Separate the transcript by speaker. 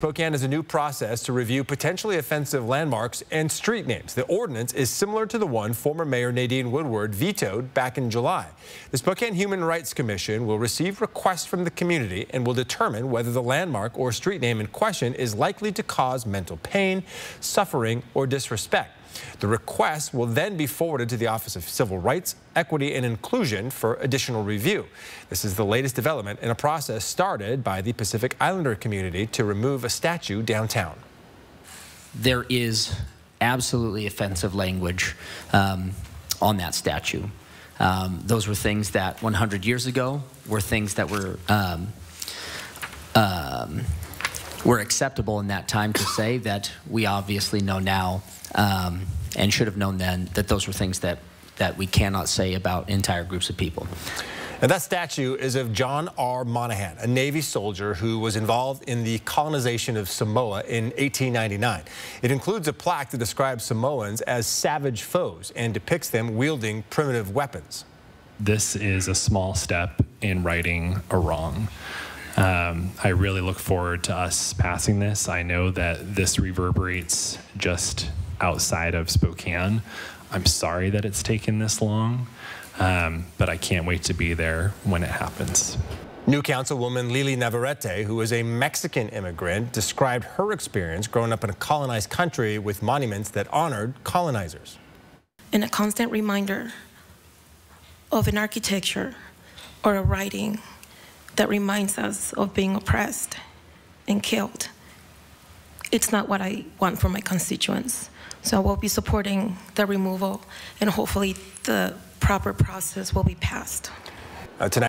Speaker 1: Spokane is a new process to review potentially offensive landmarks and street names. The ordinance is similar to the one former Mayor Nadine Woodward vetoed back in July. The Spokane Human Rights Commission will receive requests from the community and will determine whether the landmark or street name in question is likely to cause mental pain, suffering, or disrespect. The request will then be forwarded to the Office of Civil Rights, Equity, and Inclusion for additional review. This is the latest development in a process started by the Pacific Islander community to remove a statue downtown.
Speaker 2: There is absolutely offensive language um, on that statue. Um, those were things that 100 years ago were things that were um, um, were acceptable in that time to say that we obviously know now um, and should have known then that those were things that, that we cannot say about entire groups of people.
Speaker 1: And that statue is of John R. Monaghan, a Navy soldier who was involved in the colonization of Samoa in 1899. It includes a plaque that describes Samoans as savage foes and depicts them wielding primitive weapons.
Speaker 3: This is a small step in righting a wrong. Um, I really look forward to us passing this. I know that this reverberates just outside of Spokane. I'm sorry that it's taken this long, um, but I can't wait to be there when it happens.
Speaker 1: New Councilwoman Lili Navarrete, who is a Mexican immigrant, described her experience growing up in a colonized country with monuments that honored colonizers.
Speaker 4: And a constant reminder of an architecture or a writing that reminds us of being oppressed and killed. It's not what I want for my constituents. So I will be supporting the removal and hopefully the proper process will be passed.
Speaker 1: Uh, tonight